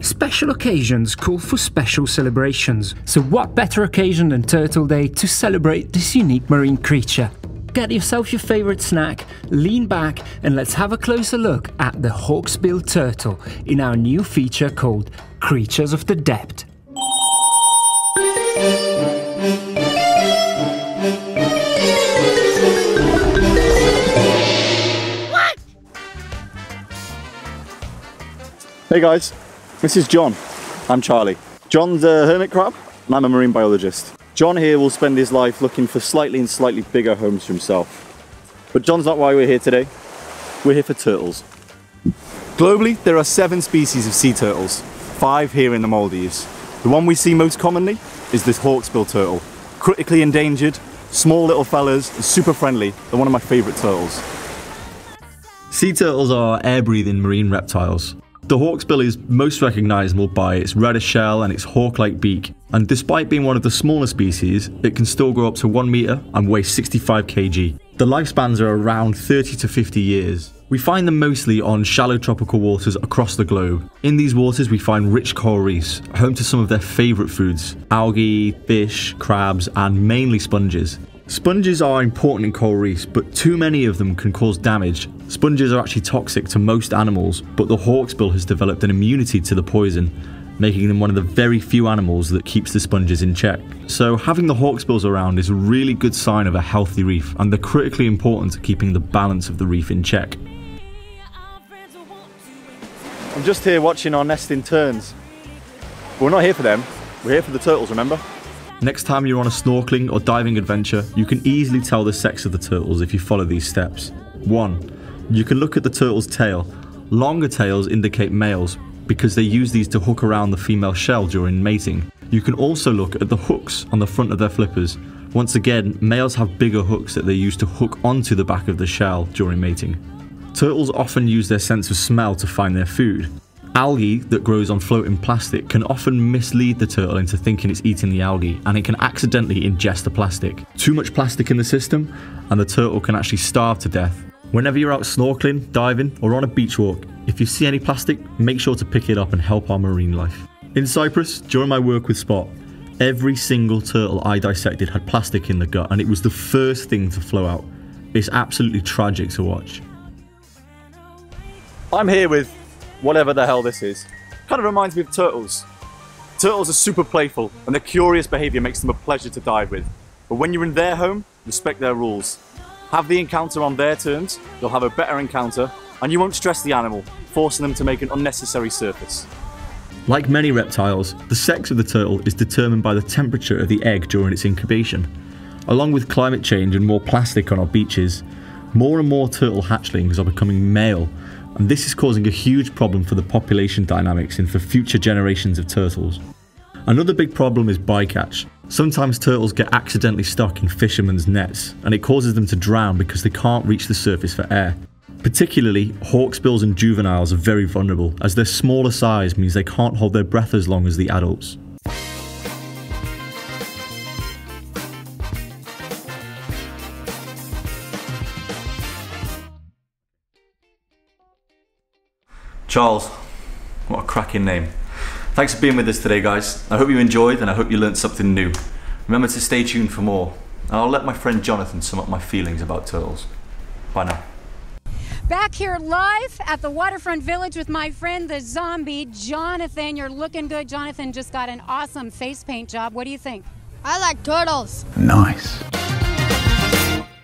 Special occasions call for special celebrations. So, what better occasion than Turtle Day to celebrate this unique marine creature? Get yourself your favourite snack, lean back, and let's have a closer look at the hawksbill turtle in our new feature called Creatures of the Depth. What? Hey guys, this is Jon. I'm Charlie. Jon's a hermit crab and I'm a marine biologist. John here will spend his life looking for slightly and slightly bigger homes for himself. But Jon's not why we're here today. We're here for turtles. Globally, there are seven species of sea turtles, five here in the Maldives. The one we see most commonly is this hawksbill turtle. Critically endangered, small little fellas, super friendly. They're one of my favourite turtles. Sea turtles are air-breathing marine reptiles. The hawksbill is most recognisable by its reddish shell and its hawk-like beak, and despite being one of the smaller species, it can still grow up to 1 metre and weigh 65 kg. The lifespans are around 30 to 50 years. We find them mostly on shallow tropical waters across the globe. In these waters we find rich coral reefs, home to some of their favourite foods, algae, fish, crabs and mainly sponges. Sponges are important in coral reefs, but too many of them can cause damage. Sponges are actually toxic to most animals, but the hawksbill has developed an immunity to the poison, making them one of the very few animals that keeps the sponges in check. So having the hawksbills around is a really good sign of a healthy reef, and they're critically important to keeping the balance of the reef in check. I'm just here watching our nesting terns. We're not here for them, we're here for the turtles, remember? Next time you're on a snorkeling or diving adventure, you can easily tell the sex of the turtles if you follow these steps. 1. You can look at the turtle's tail. Longer tails indicate males because they use these to hook around the female shell during mating. You can also look at the hooks on the front of their flippers. Once again, males have bigger hooks that they use to hook onto the back of the shell during mating. Turtles often use their sense of smell to find their food. Algae that grows on floating plastic can often mislead the turtle into thinking it's eating the algae and it can accidentally ingest the plastic. Too much plastic in the system and the turtle can actually starve to death. Whenever you're out snorkeling, diving or on a beach walk, if you see any plastic, make sure to pick it up and help our marine life. In Cyprus, during my work with Spot, every single turtle I dissected had plastic in the gut and it was the first thing to flow out. It's absolutely tragic to watch. I'm here with whatever the hell this is. Kind of reminds me of turtles. Turtles are super playful and their curious behaviour makes them a pleasure to dive with. But when you're in their home, respect their rules. Have the encounter on their terms, you'll have a better encounter, and you won't stress the animal, forcing them to make an unnecessary surface. Like many reptiles, the sex of the turtle is determined by the temperature of the egg during its incubation. Along with climate change and more plastic on our beaches, more and more turtle hatchlings are becoming male and this is causing a huge problem for the population dynamics and for future generations of turtles. Another big problem is bycatch. Sometimes turtles get accidentally stuck in fishermen's nets, and it causes them to drown because they can't reach the surface for air. Particularly, hawksbills and juveniles are very vulnerable, as their smaller size means they can't hold their breath as long as the adults. Charles, what a cracking name. Thanks for being with us today, guys. I hope you enjoyed and I hope you learned something new. Remember to stay tuned for more. And I'll let my friend Jonathan sum up my feelings about turtles. Bye now. Back here live at the Waterfront Village with my friend the zombie, Jonathan. You're looking good. Jonathan just got an awesome face paint job. What do you think? I like turtles. Nice.